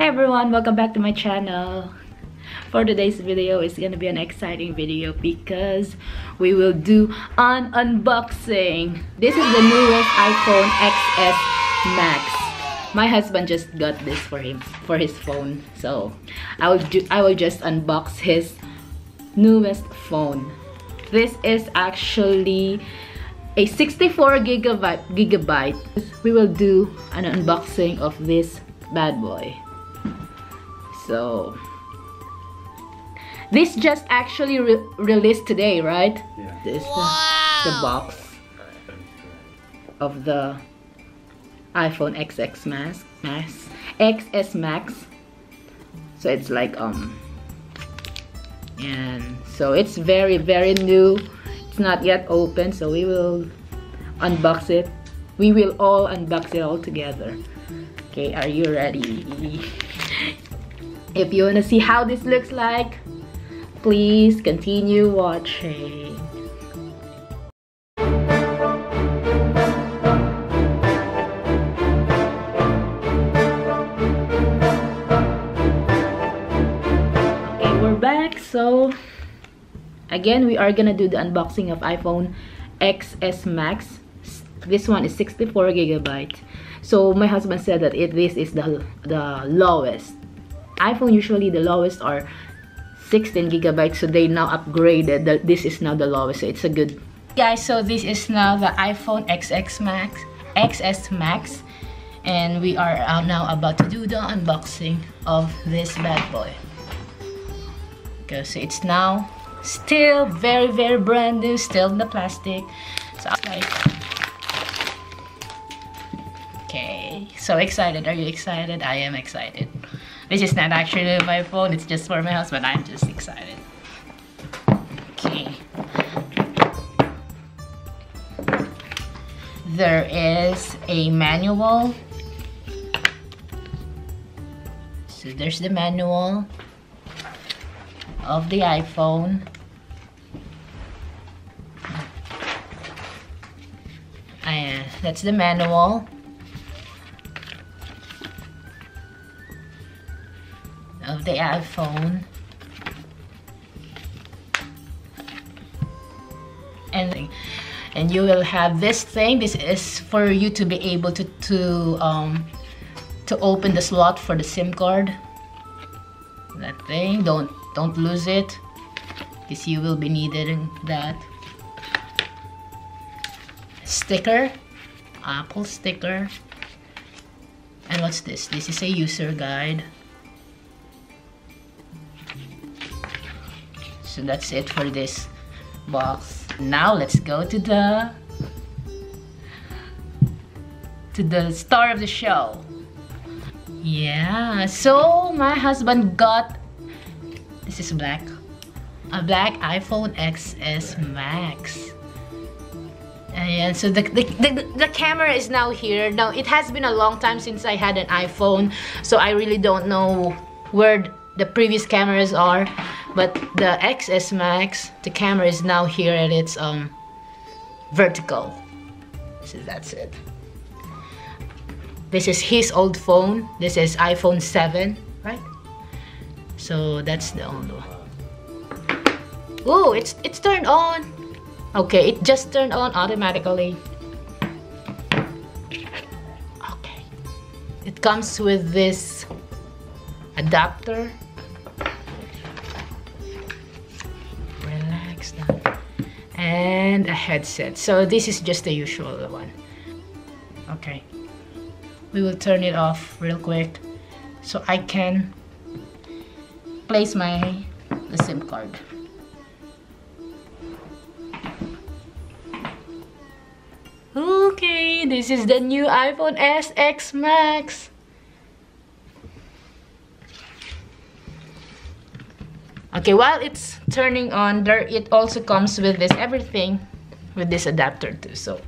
Hey everyone, welcome back to my channel. For today's video, it's gonna be an exciting video because we will do an unboxing. This is the newest iPhone XS Max. My husband just got this for him for his phone, so I will do, I will just unbox his newest phone. This is actually a 64 gigabyte gigabyte. We will do an unboxing of this bad boy so this just actually re released today right? Yeah. this wow. the, the box of the iphone xx max max xs max. So it's like um and so it's very very new. It's not yet open so we will unbox it. We will all unbox it all together. Okay are you ready if you want to see how this looks like, please continue watching. Okay, we're back. So, again, we are gonna do the unboxing of iPhone XS Max. This one is 64 gigabyte. So my husband said that it this is the the lowest iphone usually the lowest are 16 gigabytes so they now upgraded. This is now the lowest so it's a good. Guys so this is now the iphone xx max xs max and we are now about to do the unboxing of this bad boy. Because it's now still very very brand new still in the plastic. So like okay so excited. Are you excited? I am excited this is not actually my phone, it's just for my husband. I'm just excited. Okay. There is a manual. So there's the manual of the iPhone. And that's the manual. Of the iPhone. And, and you will have this thing. This is for you to be able to, to, um, to open the slot for the SIM card. That thing, don't, don't lose it because you will be needing that. Sticker, Apple sticker. And what's this? This is a user guide. So that's it for this box. Now let's go to the to the star of the show. Yeah so my husband got this is black a black iphone xs max. Uh, and so the, the, the, the, camera is now here. Now it has been a long time since I had an iPhone so I really don't know where the previous cameras are but the XS Max the camera is now here at it's um vertical. So that's it. This is his old phone. This is iPhone 7 right? So that's the old one. Oh it's it's turned on. Okay it just turned on automatically. Okay. It comes with this adapter and a headset. So this is just the usual one. Okay. We will turn it off real quick so I can place my the SIM card. Okay this is the new iPhone SX Max okay while it's turning on there it also comes with this everything with this adapter too. So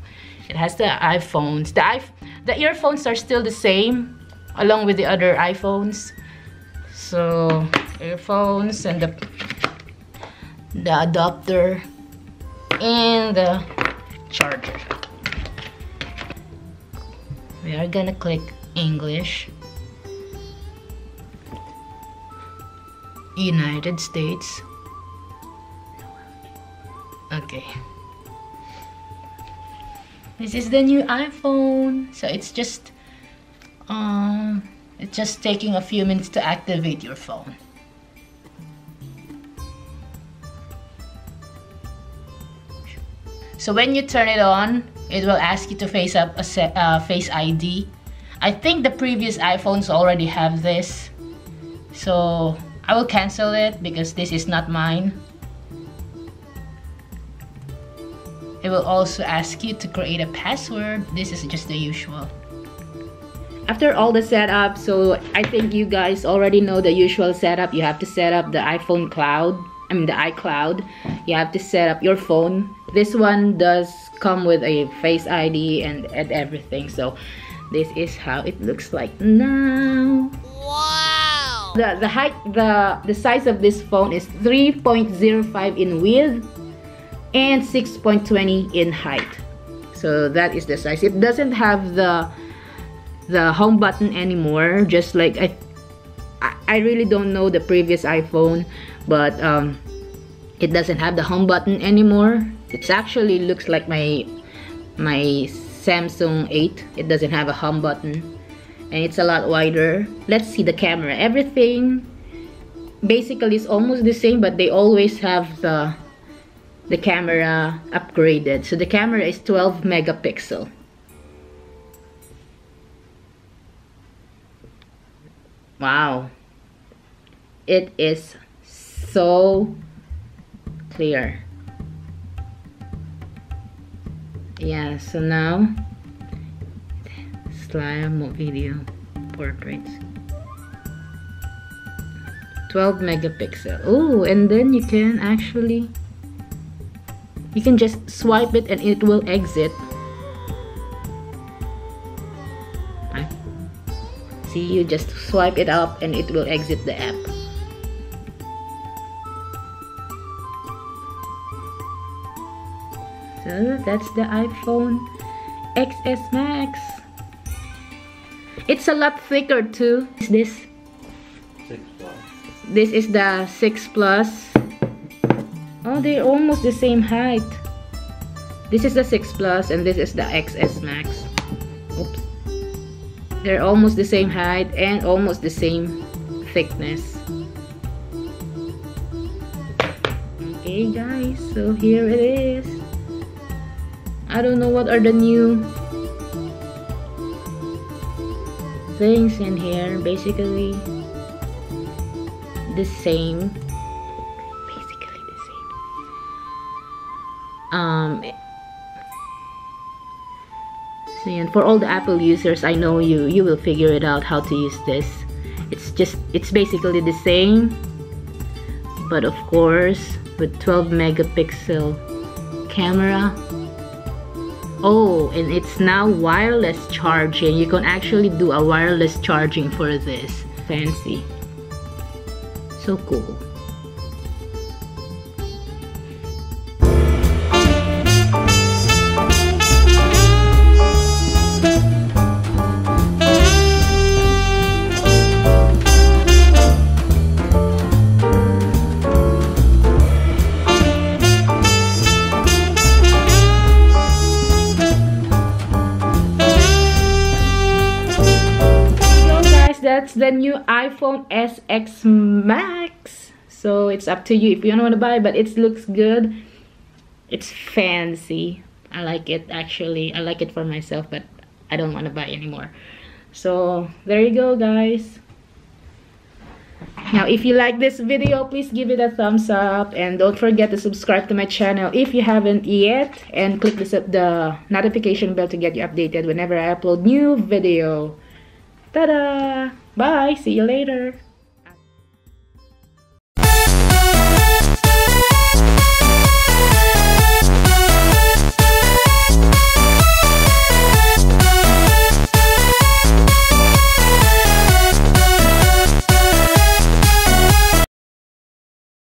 it has the iPhones. The the earphones are still the same along with the other iPhones. So earphones and the the adapter and the charger. We are gonna click English United States. Okay. This is the new iPhone. So it's just um it's just taking a few minutes to activate your phone. So when you turn it on, it will ask you to face up a set, uh, face ID. I think the previous iPhones already have this. So I will cancel it because this is not mine. It will also ask you to create a password. This is just the usual. After all the setup, so I think you guys already know the usual setup. You have to set up the iPhone cloud, I mean the iCloud. You have to set up your phone. This one does come with a face ID and, and everything. So this is how it looks like now. The, the height, the, the size of this phone is 3.05 in width and 6.20 in height. So that is the size. It doesn't have the the home button anymore. Just like I, I really don't know the previous iPhone, but um, it doesn't have the home button anymore. It actually looks like my my Samsung 8. It doesn't have a home button, and it's a lot wider. Let's see the camera. Everything basically is almost the same, but they always have the the camera upgraded. So the camera is 12 megapixel. Wow. It is so clear. Yeah, so now slide video. Portraits. 12 megapixel. Oh, and then you can actually you can just swipe it and it will exit. See you just swipe it up and it will exit the app. So that's the iPhone XS Max it's a lot thicker too is this 6 plus this is the 6 plus Oh, they're almost the same height. This is the 6 Plus and this is the XS Max. Oops. They're almost the same height and almost the same thickness. Okay guys, so here it is. I don't know what are the new things in here. Basically, the same um, so yeah, for all the Apple users, I know you you will figure it out how to use this. It's just it's basically the same, but of course with 12 megapixel camera. Oh, and it's now wireless charging. You can actually do a wireless charging for this. Fancy. So cool. That's the new iPhone SX Max. So it's up to you if you don't want to buy, but it looks good. It's fancy. I like it actually. I like it for myself, but I don't want to buy anymore. So there you go, guys. Now, if you like this video, please give it a thumbs up. And don't forget to subscribe to my channel if you haven't yet. And click the, the notification bell to get you updated whenever I upload new video. Ta-da! Bye! See you later!